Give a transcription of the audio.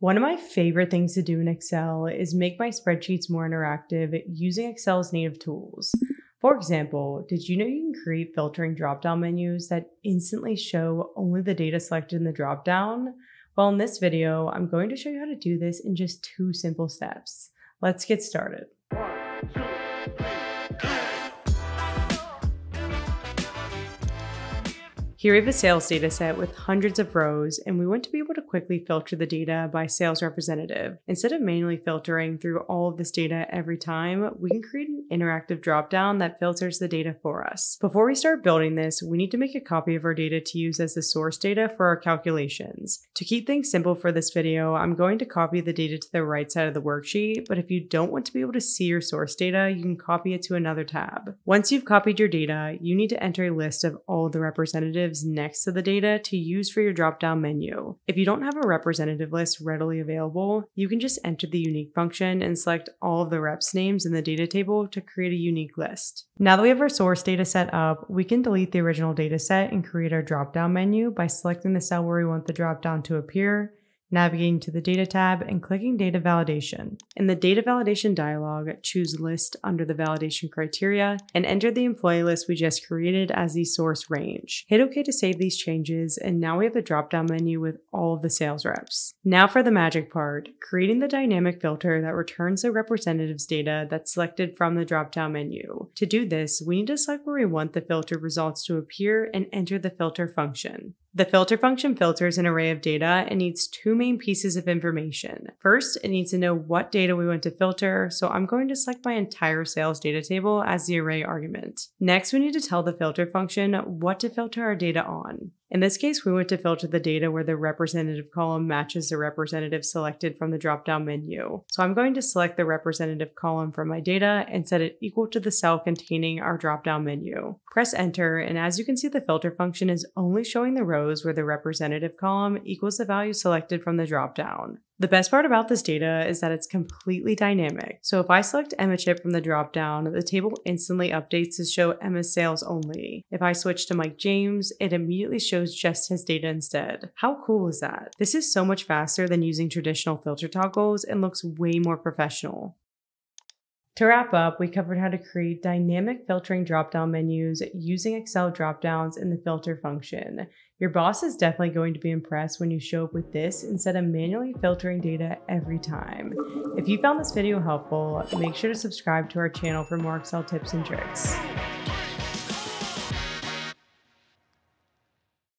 One of my favorite things to do in Excel is make my spreadsheets more interactive using Excel's native tools. For example, did you know you can create filtering drop-down menus that instantly show only the data selected in the drop-down? Well, in this video, I'm going to show you how to do this in just two simple steps. Let's get started. Here we have a sales data set with hundreds of rows, and we want to be able to quickly filter the data by sales representative. Instead of manually filtering through all of this data every time, we can create an interactive dropdown that filters the data for us. Before we start building this, we need to make a copy of our data to use as the source data for our calculations. To keep things simple for this video, I'm going to copy the data to the right side of the worksheet, but if you don't want to be able to see your source data, you can copy it to another tab. Once you've copied your data, you need to enter a list of all the representatives representatives next to the data to use for your drop down menu. If you don't have a representative list readily available, you can just enter the unique function and select all of the reps names in the data table to create a unique list. Now that we have our source data set up, we can delete the original data set and create our drop down menu by selecting the cell where we want the drop down to appear navigating to the Data tab and clicking Data Validation. In the Data Validation dialog, choose List under the validation criteria and enter the employee list we just created as the source range. Hit OK to save these changes, and now we have a drop-down menu with all of the sales reps. Now for the magic part, creating the dynamic filter that returns the representatives data that's selected from the drop-down menu. To do this, we need to select where we want the filter results to appear and enter the filter function. The filter function filters an array of data and needs two main pieces of information. First, it needs to know what data we want to filter, so I'm going to select my entire sales data table as the array argument. Next, we need to tell the filter function what to filter our data on. In this case, we want to filter the data where the representative column matches the representative selected from the drop-down menu. So I'm going to select the representative column from my data and set it equal to the cell containing our drop-down menu. Press enter, and as you can see, the filter function is only showing the rows where the representative column equals the value selected from the drop-down. The best part about this data is that it's completely dynamic. So if I select Emma Chip from the dropdown, the table instantly updates to show Emma's sales only. If I switch to Mike James, it immediately shows just his data instead. How cool is that? This is so much faster than using traditional filter toggles and looks way more professional. To wrap up, we covered how to create dynamic filtering dropdown menus using Excel dropdowns in the filter function. Your boss is definitely going to be impressed when you show up with this instead of manually filtering data every time. If you found this video helpful, make sure to subscribe to our channel for more Excel tips and tricks.